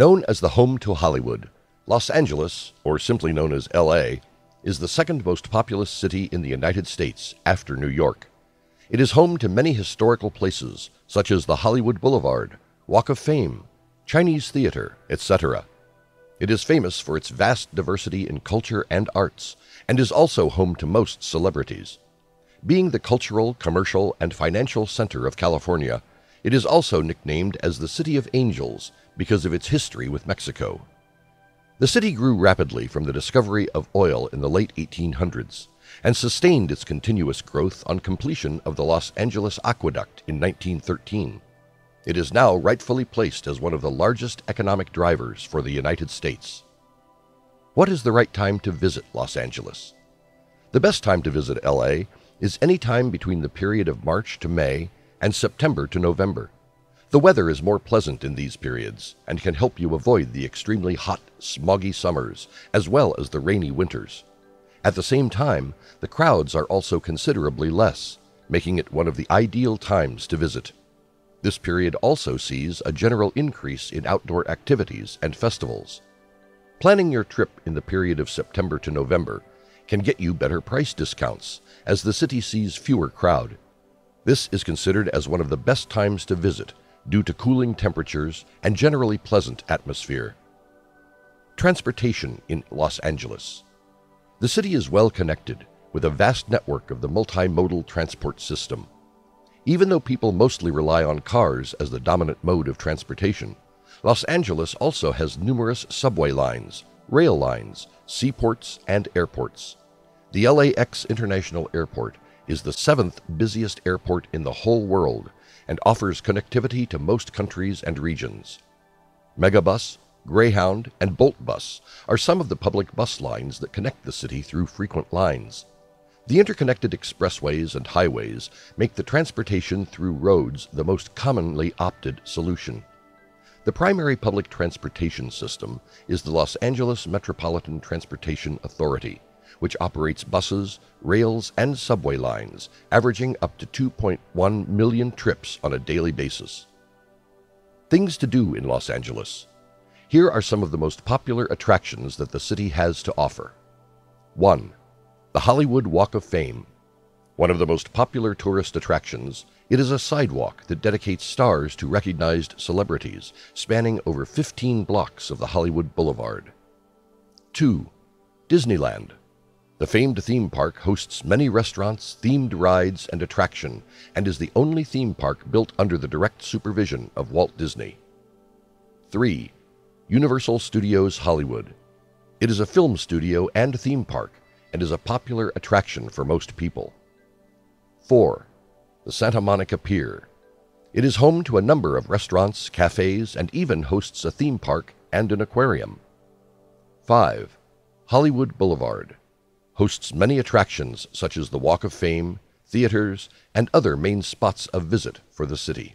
Known as the home to Hollywood, Los Angeles, or simply known as LA, is the second most populous city in the United States after New York. It is home to many historical places, such as the Hollywood Boulevard, Walk of Fame, Chinese Theater, etc. It is famous for its vast diversity in culture and arts, and is also home to most celebrities. Being the cultural, commercial, and financial center of California, it is also nicknamed as the City of Angels because of its history with Mexico. The city grew rapidly from the discovery of oil in the late 1800s and sustained its continuous growth on completion of the Los Angeles Aqueduct in 1913. It is now rightfully placed as one of the largest economic drivers for the United States. What is the right time to visit Los Angeles? The best time to visit LA is any time between the period of March to May and September to November. The weather is more pleasant in these periods and can help you avoid the extremely hot, smoggy summers as well as the rainy winters. At the same time, the crowds are also considerably less, making it one of the ideal times to visit. This period also sees a general increase in outdoor activities and festivals. Planning your trip in the period of September to November can get you better price discounts as the city sees fewer crowd. This is considered as one of the best times to visit due to cooling temperatures and generally pleasant atmosphere. Transportation in Los Angeles. The city is well connected with a vast network of the multimodal transport system. Even though people mostly rely on cars as the dominant mode of transportation, Los Angeles also has numerous subway lines, rail lines, seaports, and airports. The LAX International Airport is the seventh busiest airport in the whole world and offers connectivity to most countries and regions. Megabus, Greyhound, and Bolt Bus are some of the public bus lines that connect the city through frequent lines. The interconnected expressways and highways make the transportation through roads the most commonly opted solution. The primary public transportation system is the Los Angeles Metropolitan Transportation Authority which operates buses, rails, and subway lines, averaging up to 2.1 million trips on a daily basis. Things to do in Los Angeles. Here are some of the most popular attractions that the city has to offer. 1. The Hollywood Walk of Fame. One of the most popular tourist attractions, it is a sidewalk that dedicates stars to recognized celebrities, spanning over 15 blocks of the Hollywood Boulevard. 2. Disneyland. The famed theme park hosts many restaurants, themed rides, and attraction, and is the only theme park built under the direct supervision of Walt Disney. 3. Universal Studios Hollywood. It is a film studio and theme park and is a popular attraction for most people. 4. The Santa Monica Pier. It is home to a number of restaurants, cafes, and even hosts a theme park and an aquarium. 5. Hollywood Boulevard hosts many attractions such as the Walk of Fame, theaters, and other main spots of visit for the city.